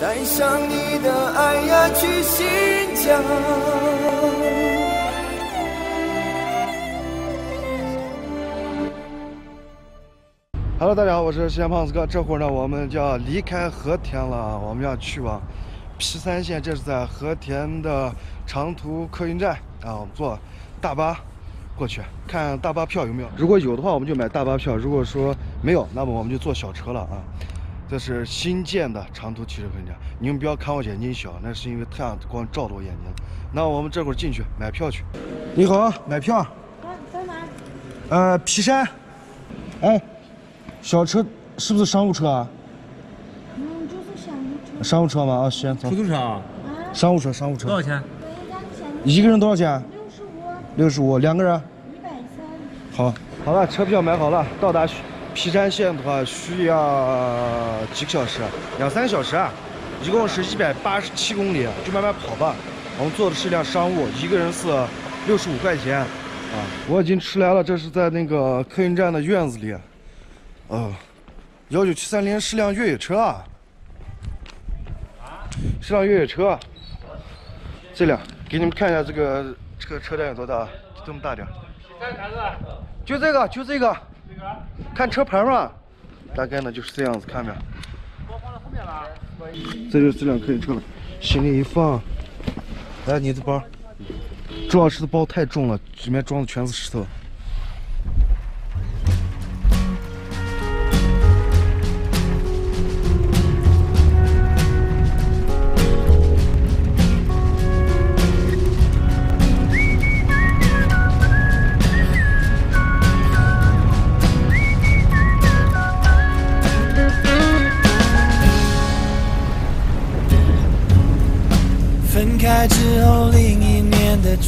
带上你的爱呀去新疆。Hello，大家好，我是西安胖子哥。这会儿呢，我们就要离开和田了，我们要去往皮三县，这是在和田的长途客运站啊。我们坐大巴过去，看大巴票有没有。如果有的话，我们就买大巴票；如果说没有，那么我们就坐小车了啊。这是新建的长途汽车客运站，你们不要看我眼睛小，那是因为太阳光照着我眼睛。那我们这会儿进去买票去。你好，买票。在哪？呃，皮山。哎。小车是不是商务车啊？嗯，就是商务车。商务车吗？啊，行，走。出租车啊？商务车，商务车。多少钱？一个人多少钱？六十五。六十五，两个人？一百三。好，好了，车票买好了。到达皮山县的话需要几个小时？两三个小时啊。一共是一百八十七公里，就慢慢跑吧。我们坐的是一辆商务，一个人是六十五块钱。啊，我已经吃来了，这是在那个客运站的院子里。啊，幺九七三零是辆越野车啊，是辆越野车。这辆给你们看一下，这个这个车站有多大？就这么大点。就这个，就这个。看车牌嘛，大概呢就是这样子，看着。包放在后面了。这就是这辆客运车了，行李一放。来，你的包。周老师的包太重了，里面装的全是石头。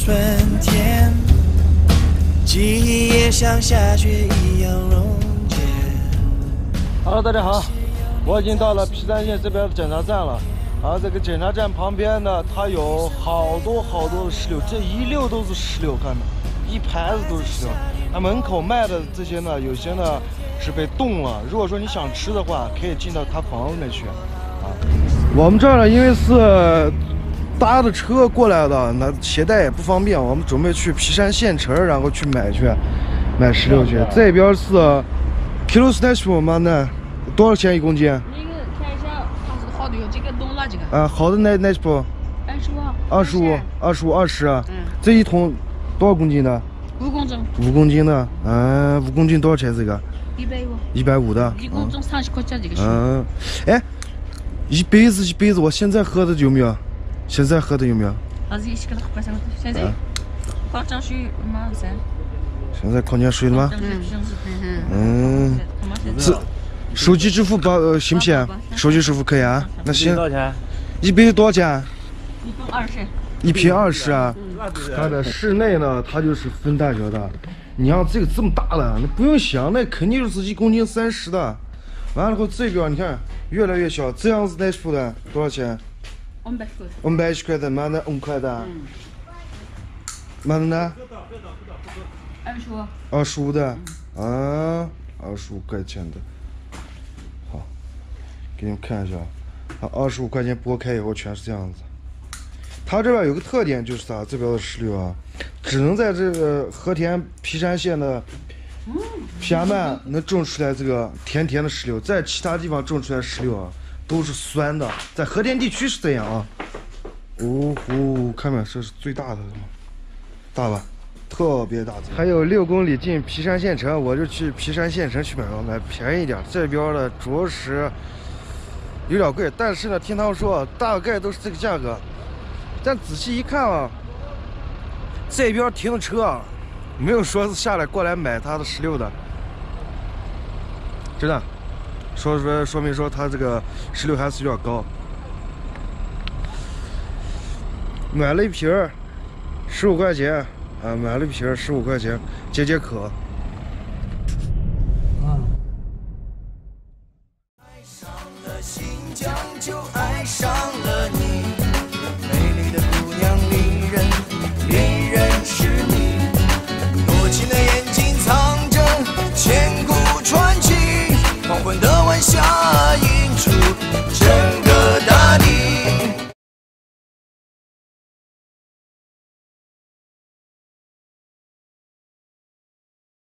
春天，记忆也像下雪一样溶解。Hello，大家好，我已经到了皮山县这边的检查站了。而这个检查站旁边呢，它有好多好多的石榴，这一溜都是石榴，看到，一排子都是石榴。那门口卖的这些呢，有些呢是被冻了。如果说你想吃的话，可以进到他房子里去。啊，我们这儿呢，因为是。搭的车过来的，那携带也不方便。我们准备去皮山县城，然后去买去，买石榴去。这边是 kilo s n a c h 吗？那多少钱一公斤？那个看一下，它是好的有这个冻了这个。啊，好的那那不？二十五。二十五，二十五，二十。嗯。这一桶多少公斤的？五公斤。五公斤的，嗯，五公斤多少钱这个？一百五。一百五的。一公斤三十块钱这个嗯。哎，一杯子一杯子，我现在喝的有没有？现在喝的有没有？现在矿泉水吗？现在矿泉水了吗？嗯。嗯。是手机支付宝行不行？手机支付可以啊。那行。多少钱？一杯多少钱？一瓶二十。一瓶二十啊。它的室内呢，它就是分大小的。你像这个这么大的，那不用想，那肯定就是一公斤三十的。完了后这个你看越来越小，这样子耐出的多少钱？我们百块，我们百块的，买的五块的，买的呢？二十五。二十五的，啊，二十五块钱的，好，给你们看一下，啊，二十五块钱剥开以后全是这样子。它这边有个特点就是啥？这边的石榴啊，只能在这个和田皮山县的皮亚曼能种出来这个甜甜的石榴，在其他地方种出来石榴啊。都是酸的，在和田地区是这样啊。哦呼，看没？这是最大的？大吧？特别大。还有六公里进皮山县城，我就去皮山县城去买吧，买便宜一点。这边的着实有点贵，但是呢，听他们说大概都是这个价格。但仔细一看啊，这边停的车啊，没有说是下来过来买他的石榴的，真的。说说说明说它这个石榴还是有点高，买了一瓶儿，十五块钱啊，买了一瓶儿十五块钱，解解渴。爱上了新疆就爱上